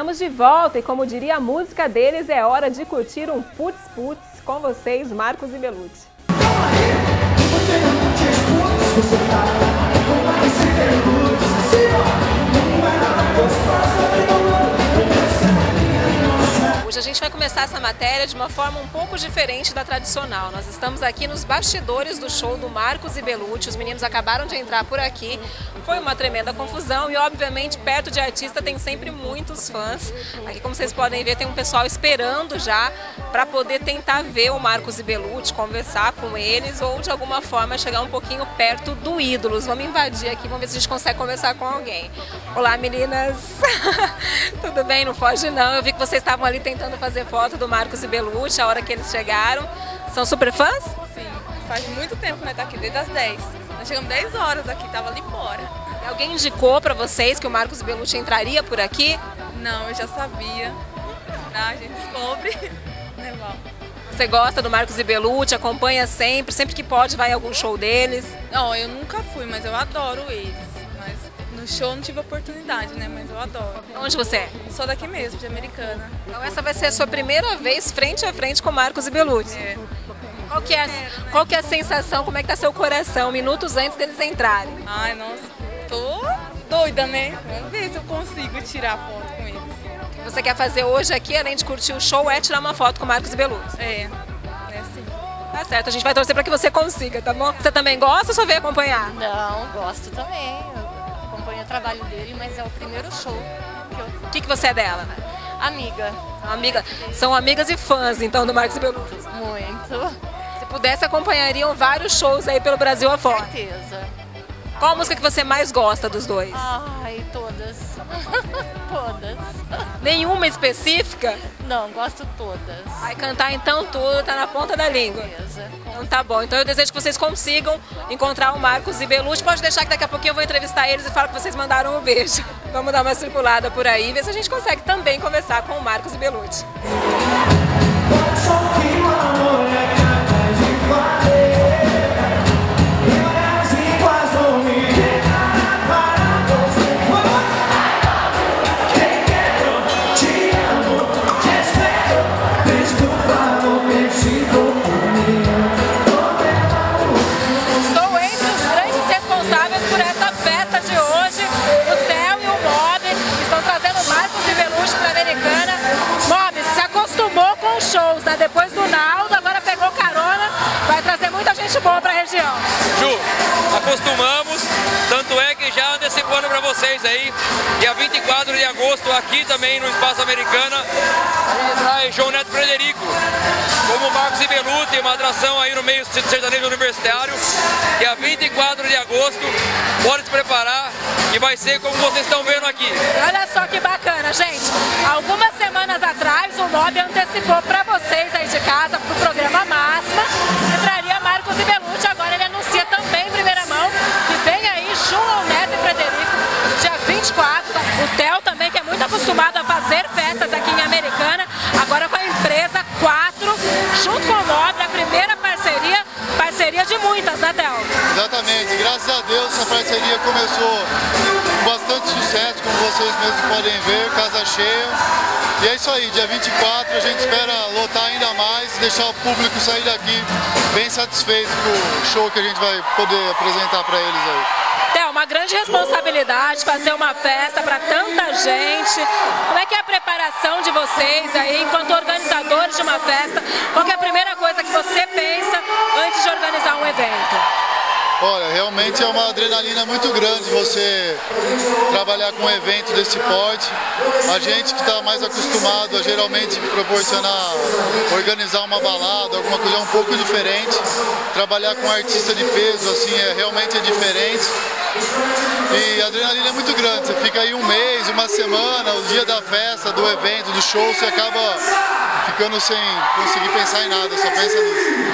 estamos de volta e como diria a música deles, é hora de curtir um putz putz com vocês, Marcos e Belucci. Hoje a gente vai começar essa matéria de uma forma um pouco diferente da tradicional. Nós estamos aqui nos bastidores do show do Marcos e Belucci. Os meninos acabaram de entrar por aqui. Foi uma tremenda confusão e, obviamente, perto de artista tem sempre muitos fãs. Aqui, como vocês podem ver, tem um pessoal esperando já para poder tentar ver o Marcos e Belucci, conversar com eles ou, de alguma forma, chegar um pouquinho perto do Ídolos. Vamos invadir aqui, vamos ver se a gente consegue conversar com alguém. Olá, meninas! Tudo bem? Não foge não. Eu vi que vocês estavam ali tentando tentando fazer foto do Marcos e Belucci a hora que eles chegaram. São super fãs? Sim, faz muito tempo que nós tá aqui, desde as 10. Nós chegamos 10 horas aqui, tava ali fora. Alguém indicou para vocês que o Marcos Belucci entraria por aqui? Não, eu já sabia. Ah, a gente descobre. Normal. Você gosta do Marcos e Belucci, acompanha sempre, sempre que pode vai a algum show deles? Não, eu nunca fui, mas eu adoro eles. No show não tive oportunidade, né? Mas eu adoro. Onde você é? Sou daqui mesmo, de Americana. Então essa vai ser a sua primeira vez frente a frente com Marcos e Belucci. É. Qual que é, a, qual que é a sensação, como é que tá seu coração, minutos antes deles entrarem? Ai, nossa, tô doida, né? Vamos ver se eu consigo tirar foto com eles. O que você quer fazer hoje aqui, além de curtir o show, é tirar uma foto com Marcos e Belucci? É, é sim. Tá certo, a gente vai torcer para que você consiga, tá bom? Você também gosta ou só veio acompanhar? Não, gosto também acompanho o trabalho dele, mas é o primeiro show que eu... O que, que você é dela? Amiga. Amiga. São amigas e fãs, então, do Marcos Belucci? Muito. Se pudesse, acompanhariam vários shows aí pelo Brasil afora? Com certeza. Qual a música que você mais gosta dos dois? Ai, todas. Todas. Nenhuma específica? Não, gosto todas. Vai cantar então tudo, tá na ponta da língua. Beleza. Então tá bom. Então eu desejo que vocês consigam encontrar o Marcos e Belucci. Pode deixar que daqui a pouquinho eu vou entrevistar eles e falo que vocês mandaram um beijo. Vamos dar uma circulada por aí e ver se a gente consegue também conversar com o Marcos e Belucci. Depois do Naldo, agora pegou carona, vai trazer muita gente boa para a região. Ju, acostumamos, tanto é que já antecipando para vocês aí, dia 24 de agosto, aqui também no Espaço Americana, traz João Neto Frederico, como Marcos Ibeluti, uma atração aí no meio sertanejo universitário, dia 24 de agosto, pode se preparar, e vai ser como vocês estão vendo aqui. Olha só que bacana, gente. Algumas semanas atrás o MOB antecipou para vocês aí de casa, para o programa Máxima, 24. O Theo também, que é muito acostumado a fazer festas aqui em Americana, agora com a empresa 4, junto com o MOB, a primeira parceria, parceria de muitas, né, Theo? Exatamente, graças a Deus essa parceria começou com bastante sucesso, como vocês mesmos podem ver, casa cheia. E é isso aí, dia 24 a gente espera lotar ainda mais deixar o público sair daqui bem satisfeito com o show que a gente vai poder apresentar para eles aí. É uma grande responsabilidade fazer uma festa para tanta gente. Como é que é a preparação de vocês aí, enquanto organizadores de uma festa? Qual é a primeira coisa que você pensa antes de organizar um evento? Olha, realmente é uma adrenalina muito grande você trabalhar com um evento desse porte. A gente que está mais acostumado a geralmente proporcionar, organizar uma balada, alguma coisa um pouco diferente. Trabalhar com um artista de peso, assim, é, realmente é diferente. E a adrenalina é muito grande, você fica aí um mês, uma semana, o dia da festa, do evento, do show, você acaba ficando sem conseguir pensar em nada, só pensa nisso.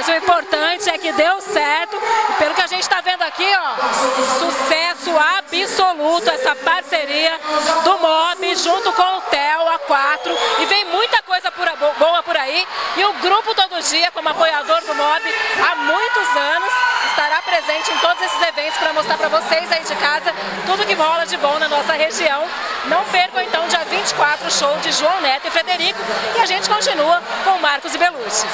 Mas o importante é que deu certo, pelo que a gente está vendo aqui, ó, sucesso absoluto essa parceria do MOB junto com o TEL A4 e vem muita coisa boa por aí e o Grupo Todo Dia, como apoiador do MOB há muitos anos, estará presente em todos esses eventos para mostrar para vocês aí de casa tudo que rola de bom na nossa região. Não percam então dia 24 o show de João Neto e Frederico e a gente continua com Marcos e Belucci.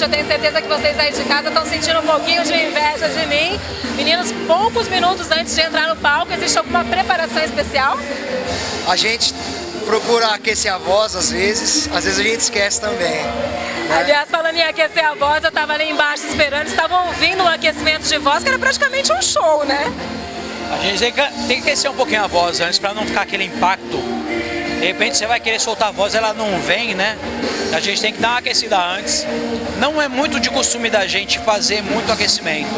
Eu tenho certeza que vocês aí de casa estão sentindo um pouquinho de inveja de mim. Meninos, poucos minutos antes de entrar no palco, existe alguma preparação especial? A gente procura aquecer a voz às vezes, às vezes a gente esquece também. Né? Aliás, falando em aquecer a voz, eu estava ali embaixo esperando, estavam ouvindo um aquecimento de voz, que era praticamente um show, né? A gente tem que, tem que aquecer um pouquinho a voz antes para não ficar aquele impacto. De repente você vai querer soltar a voz, ela não vem, né? A gente tem que dar uma aquecida antes. Não é muito de costume da gente fazer muito aquecimento.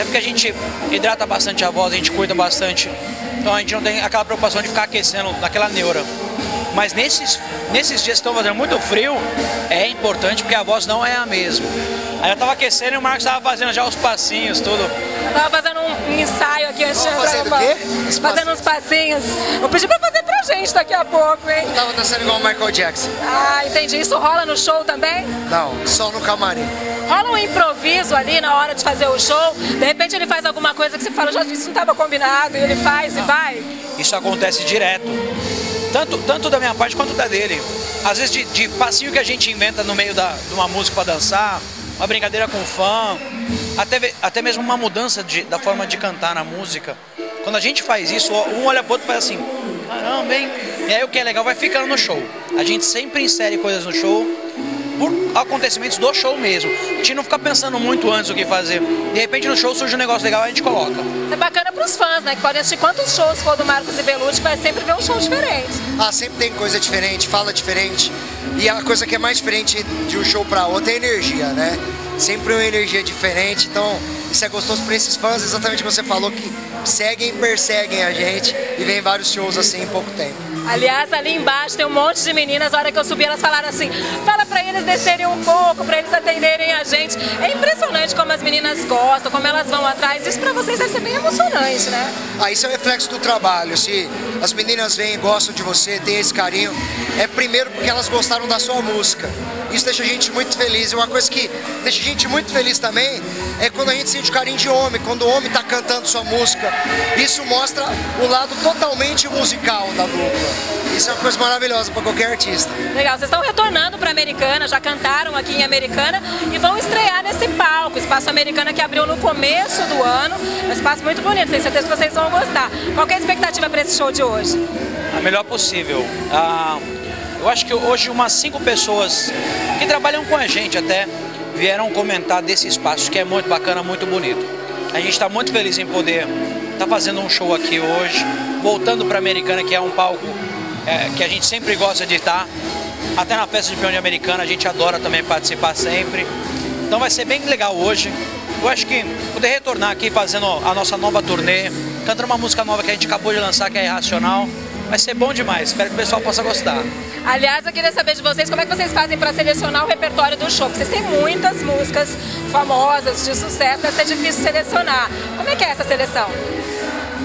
É porque a gente hidrata bastante a voz, a gente cuida bastante. Então a gente não tem aquela preocupação de ficar aquecendo naquela neura. Mas nesses, nesses dias que estão fazendo muito frio, é importante porque a voz não é a mesma. Aí eu tava aquecendo e o Marcos tava fazendo já os passinhos, tudo. Eu tava fazendo um ensaio aqui antes de Tava entrar no fazendo o quê? palco. Os Fazendo uns passinhos. Eu pedi pra fazer pra gente daqui a pouco, hein? Eu tava dançando igual o Michael Jackson. Ah, entendi. Isso rola no show também? Não, só no camarim. Rola um improviso ali na hora de fazer o show. De repente ele faz alguma coisa que você fala, já isso não estava combinado, e ele faz e vai. Isso acontece direto. Tanto, tanto da minha parte quanto da dele. Às vezes de, de passinho que a gente inventa no meio da, de uma música para dançar, uma brincadeira com fã, até, até mesmo uma mudança de- da forma de cantar na música. Quando a gente faz isso, um olha pro outro e faz assim, caramba, hein? E aí o que é legal vai ficando no show. A gente sempre insere coisas no show por acontecimentos do show mesmo. A gente não fica pensando muito antes o que fazer. De repente no show surge um negócio legal e a gente coloca. Isso é bacana pros fãs, né? Que podem assistir quantos shows for do Marcos e Belucci, que vai sempre ver um show diferente. Ah, sempre tem coisa diferente, fala diferente. E a coisa que é mais diferente de um show pra outro é a energia, né? Sempre uma energia diferente, então isso é gostoso pra esses fãs, exatamente o que você falou, que seguem e perseguem a gente e vem vários shows assim em pouco tempo. Aliás, ali embaixo tem um monte de meninas, na hora que eu subi, elas falaram assim: fala pra eles descerem um pouco, pra eles atenderem a gente. É impressionante como as meninas gostam, como elas vão atrás. Isso pra vocês deve ser bem emocionante, né? Ah, isso é um reflexo do trabalho. Se as meninas vêm e gostam de você, têm esse carinho, é primeiro porque elas gostaram da sua música. Isso deixa a gente muito feliz. E uma coisa que deixa a gente muito feliz também é quando a gente sente o carinho de homem, quando o homem está cantando sua música. Isso mostra o lado totalmente musical da dupla. Isso é uma coisa maravilhosa para qualquer artista. Legal, vocês estão retornando para Americana, já cantaram aqui em Americana e vão estrear nesse palco, Espaço Americana que abriu no começo do ano. É um espaço muito bonito, tenho certeza que vocês vão gostar. Qual que é a expectativa para esse show de hoje? a melhor possível. Ah, eu acho que hoje umas cinco pessoas que trabalham com a gente até vieram comentar desse espaço que é muito bacana, muito bonito. A gente está muito feliz em poder estar fazendo um show aqui hoje, voltando para a Americana, que é um palco é, que a gente sempre gosta de estar. Até na festa de peão de Americana a gente adora também participar sempre. Então vai ser bem legal hoje. Eu acho que poder retornar aqui fazendo a nossa nova turnê, cantando uma música nova que a gente acabou de lançar, que é Irracional, vai ser bom demais. Espero que o pessoal possa gostar. Aliás, eu queria saber de vocês como é que vocês fazem para selecionar o repertório do show. Vocês têm muitas músicas famosas, de sucesso, deve ser difícil selecionar. Como é que é essa seleção?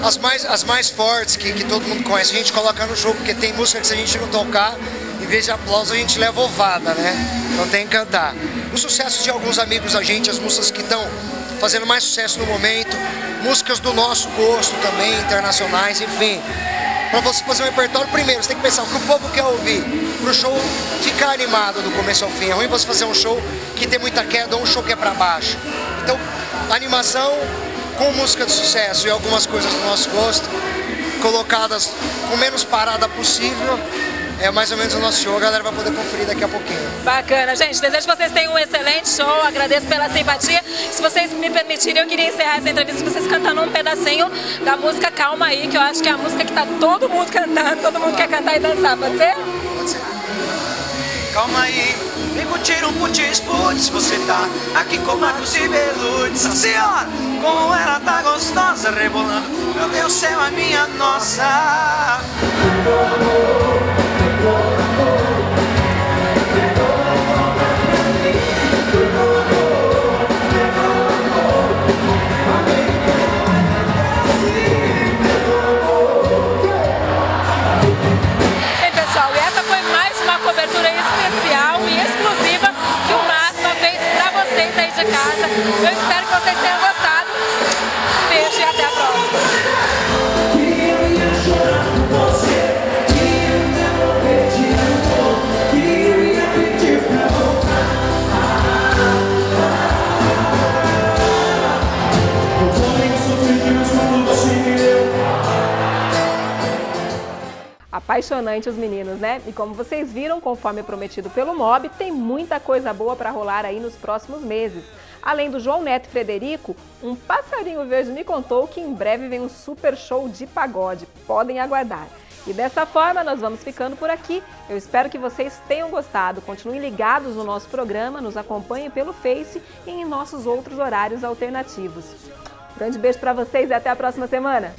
As mais, as mais fortes que, que todo mundo conhece, a gente coloca no show, porque tem música que se a gente não tocar, em vez de aplauso, a gente leva ovada, né? Então tem que cantar. O sucesso de alguns amigos da gente, as músicas que estão fazendo mais sucesso no momento, músicas do nosso gosto também, internacionais, enfim. Para você fazer um repertório, primeiro você tem que pensar o que o povo quer ouvir, para o show ficar animado do começo ao fim. É ruim você fazer um show que tem muita queda ou um show que é para baixo. Então, animação com música de sucesso e algumas coisas do nosso gosto, colocadas com menos parada possível, é mais ou menos o nosso show. A galera vai poder conferir daqui a pouquinho. Bacana, gente. Desejo que vocês tenham um excelente show. Agradeço pela simpatia. Se vocês me permitirem, eu queria encerrar essa entrevista com vocês cantando um pedacinho da música Calma Aí, que eu acho que é a música que tá todo mundo cantando, todo mundo quer cantar e dançar. Pode ser? Pode ser. Calma aí, vem curtir um putz putz Você tá aqui com Marcos e Belucci Senhora, como ela tá gostosa Rebolando, meu Deus, céu é minha nossa Apaixonante os meninos, né? E como vocês viram, conforme prometido pelo MOB, tem muita coisa boa para rolar aí nos próximos meses. Além do João Neto e Frederico, um passarinho verde me contou que em breve vem um super show de pagode. Podem aguardar. E dessa forma nós vamos ficando por aqui. Eu espero que vocês tenham gostado. Continuem ligados no nosso programa, nos acompanhem pelo Face e em nossos outros horários alternativos. Grande beijo para vocês e até a próxima semana.